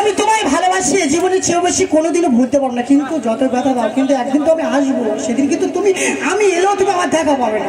আমি তোমায় ভালোবাসি জীবনে চেয়েও বেশি কোনোদিনও ভুলতে পারব না। কিন্তু যত ব্যথা দাও, কিন্তু একদিন তো আমি আসব। সেদিন কিন্তু তুমি, আমি এলেও তুমি আমার দেখা পাবে না।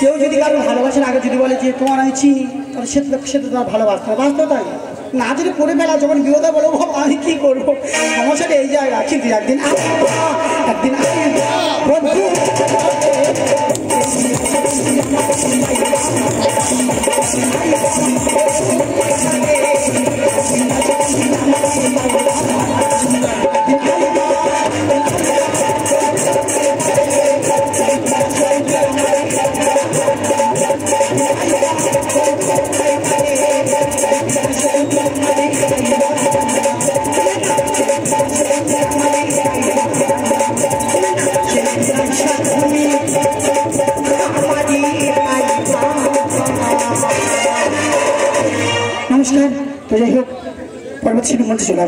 কেউ যদি কারও ভালোবাসার আগে যদি বলে যে তোমার আমি তাহলে সে তো সে তো তার ভালোবাসতে হবে তাই? না যদি পড়ে ফেলা, যখন বিরোধা বলো আমি কি করব? সমস্যাটা এই জায়গা, কিন্তু একদিন একদিন নমস্কার তো যাই হোক পরবর্তী মধ্যে চলে আসবো।